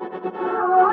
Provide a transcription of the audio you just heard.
Oh.